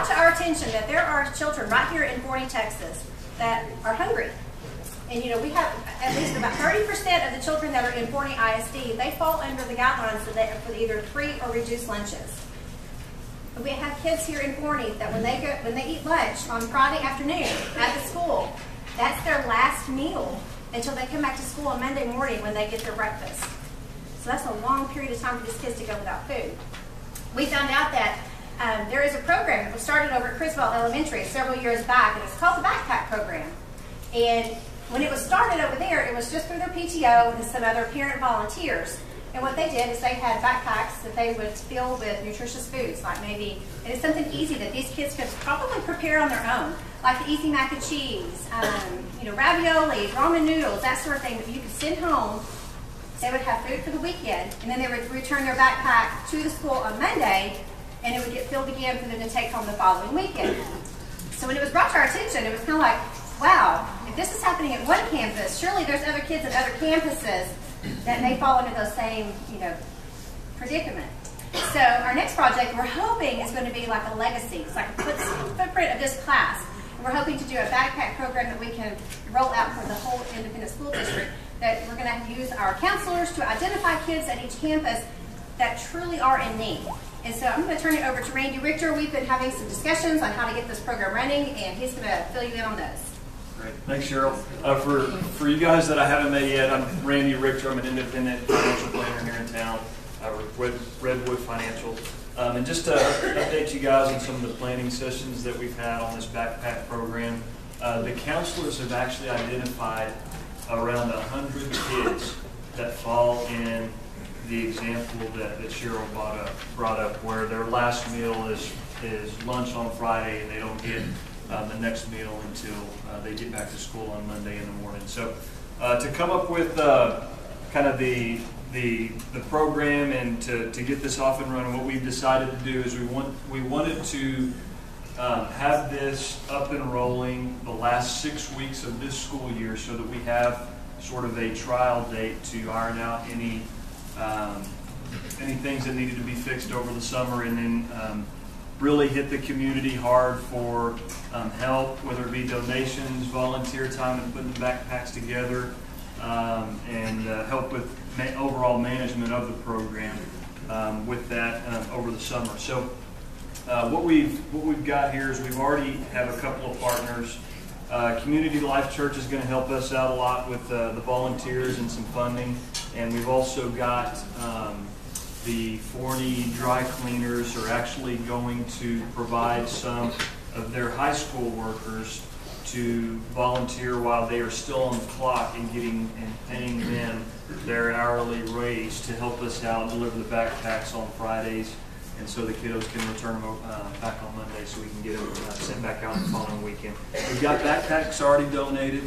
to our attention that there are children right here in Forney, Texas that are hungry. And you know, we have at least about 30% of the children that are in Forney ISD, they fall under the guidelines the, for either free or reduced lunches. We have kids here in Forney that when they go when they eat lunch on Friday afternoon at the school, that's their last meal until they come back to school on Monday morning when they get their breakfast. So that's a long period of time for these kids to go without food. We found out that um, there is a program that was started over at Criswell Elementary several years back, and it's called the Backpack Program. And when it was started over there, it was just through their PTO and some other parent volunteers. And what they did is they had backpacks that they would fill with nutritious foods, like maybe, it's something easy that these kids could probably prepare on their own, like the easy mac and cheese, um, you know, ravioli, ramen noodles, that sort of thing that you could send home. They would have food for the weekend, and then they would return their backpack to the school on Monday, and it would get filled again for them to take home the following weekend. So when it was brought to our attention, it was kind of like, wow, if this is happening at one campus, surely there's other kids at other campuses that may fall into those same, you know, predicament. So our next project we're hoping is going to be like a legacy. It's like a footprint of this class. And we're hoping to do a backpack program that we can roll out for the whole independent school district. That we're going to use our counselors to identify kids at each campus that truly are in need. And so I'm going to turn it over to Randy Richter. We've been having some discussions on how to get this program running, and he's going to fill you in on those. Great. Thanks, Cheryl. Uh, for, for you guys that I haven't met yet, I'm Randy Richter. I'm an independent financial planner here in town uh, with Redwood Financial. Um, and just to update you guys on some of the planning sessions that we've had on this backpack program, uh, the counselors have actually identified around 100 kids that fall in the example that, that Cheryl brought up, brought up, where their last meal is, is lunch on Friday and they don't get uh, the next meal until uh, they get back to school on Monday in the morning. So uh, to come up with uh, kind of the, the, the program and to, to get this off and running, what we've decided to do is we, want, we wanted to um, have this up and rolling the last six weeks of this school year so that we have sort of a trial date to iron out any um, any things that needed to be fixed over the summer and then um, really hit the community hard for um, help, whether it be donations, volunteer time, and putting the backpacks together, um, and uh, help with ma overall management of the program um, with that uh, over the summer. So, uh, what we've what we've got here is we've already have a couple of partners. Uh, Community Life Church is going to help us out a lot with uh, the volunteers and some funding, and we've also got. Um, the Forney dry cleaners are actually going to provide some of their high school workers to volunteer while they are still on the clock and getting and paying them their hourly raise to help us out deliver the backpacks on Fridays and so the kiddos can return them uh, back on Monday so we can get them uh, sent back out the following weekend. We've got backpacks already donated,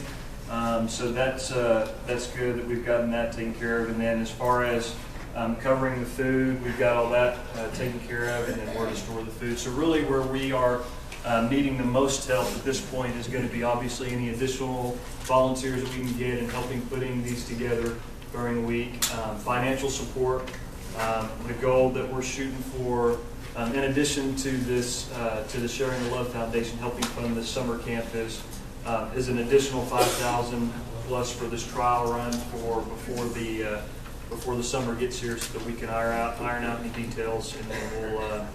um, so that's uh, that's good that we've gotten that taken care of. And then as far as um, covering the food. We've got all that uh, taken care of, and then where to store the food. So really, where we are uh, needing the most help at this point is going to be obviously any additional volunteers that we can get in helping putting these together during the week. Um, financial support. Um, the goal that we're shooting for, um, in addition to this, uh, to the Sharing the Love Foundation helping fund this summer camp is, um, is an additional 5000 plus for this trial run for before the uh, before the summer gets here so that we can iron out, iron out any details and then we'll, uh,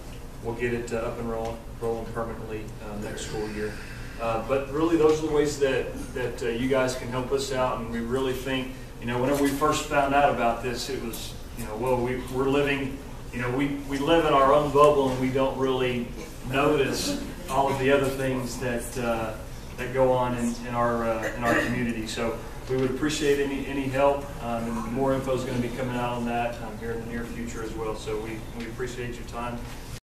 we'll get it uh, up and rolling, rolling permanently uh, next school year. Uh, but really those are the ways that, that uh, you guys can help us out and we really think, you know, whenever we first found out about this, it was, you know, well, we, we're living, you know, we, we live in our own bubble and we don't really notice all of the other things that, uh, that go on in, in, our, in our community. So we would appreciate any, any help, um, and more info is going to be coming out on that um, here in the near future as well. So we, we appreciate your time